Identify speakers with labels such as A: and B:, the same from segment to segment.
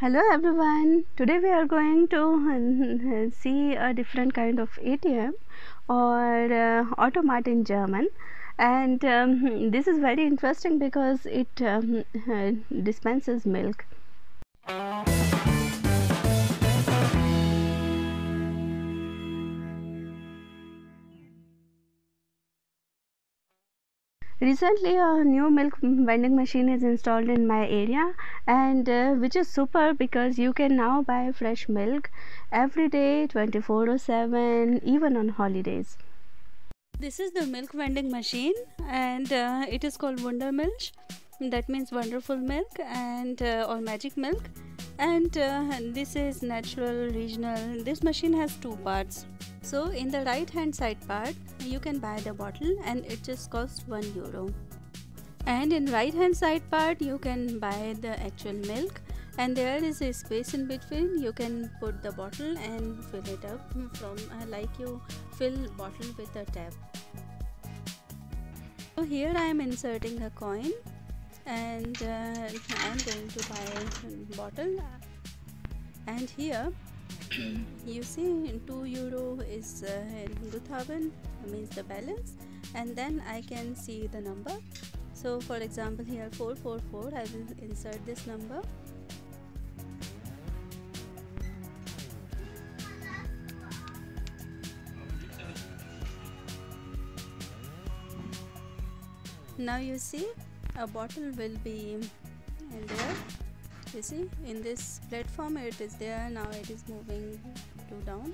A: Hello everyone. Today we are going to uh, see a different kind of ATM or uh, automat in German and um, this is very interesting because it um, uh, dispenses milk. Recently a new milk vending machine is installed in my area and uh, which is super because you can now buy fresh milk every day 24 7 even on holidays. This is the milk vending machine and uh, it is called wunder milch that means wonderful milk and uh, or magic milk. And uh, this is natural regional. This machine has two parts so in the right hand side part you can buy the bottle and it just costs 1 euro. And in right hand side part you can buy the actual milk. And there is a space in between. You can put the bottle and fill it up from uh, like you fill bottle with a tap. So here i am inserting a coin. And uh, I'm going to buy a bottle. And here you see 2 euro is uh, Guthaben means the balance. And then I can see the number. So for example here 444 I will insert this number. Now you see a bottle will be in there you see in this platform it is there now it is moving to down.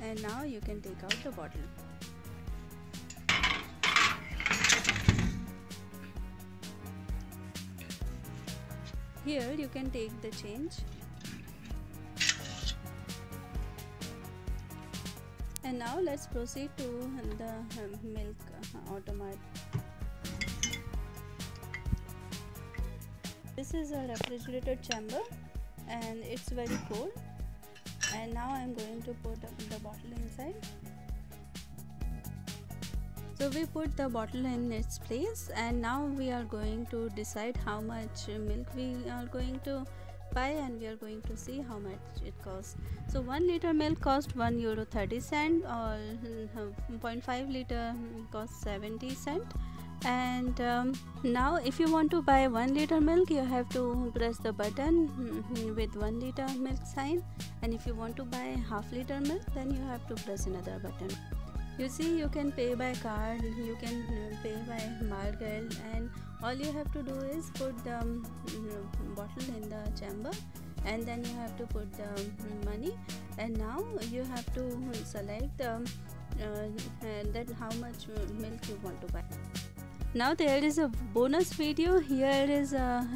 A: And now you can take out the bottle. Here you can take the change. And now let's proceed to the um, milk uh, automat this is a refrigerated chamber and it's very cold. And now I'm going to put the bottle inside. So we put the bottle in its place and now we are going to decide how much milk we are going to buy and we are going to see how much it costs. So 1 liter milk cost 1 euro 30 cent or uh, 0.5 liter cost 70 cent and um, now if you want to buy 1 liter milk you have to press the button mm, with 1 liter milk sign. And if you want to buy half liter milk then you have to press another button. You see you can pay by card you can uh, pay by margel and all you have to do is put the um, bottle in the chamber and then you have to put the mm, money. And now you have to select um, uh, that how much milk you want to buy now there is a bonus video. Here is a,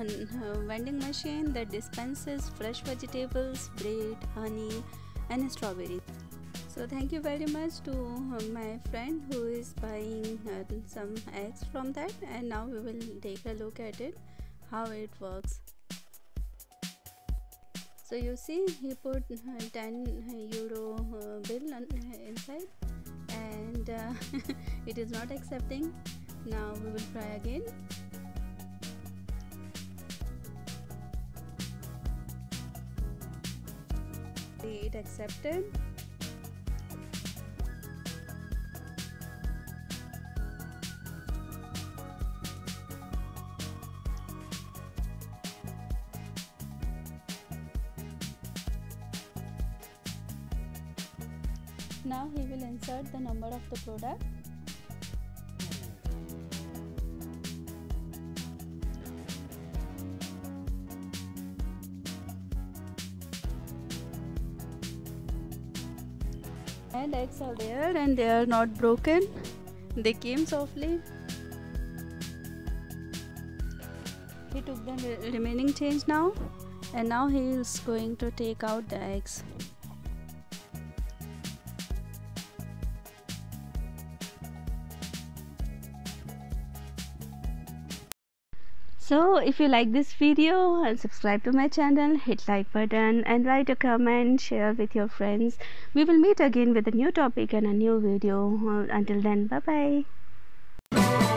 A: vending machine that dispenses fresh vegetables bread honey and strawberries so thank you very much to uh, my friend who is buying uh, some eggs from that. And now we will take a look at it how it works. So you see he put uh, 10 euro bill inside. And uh, it is not accepting now we will try again. It accepted. Now he will insert the number of the product and eggs are there and they are not broken. They came softly. He took the remaining change now. And now he is going to take out the eggs so if you like this video and subscribe to my channel hit like button and write a comment share with your friends. We will meet again with a new topic and a new video. Until then bye bye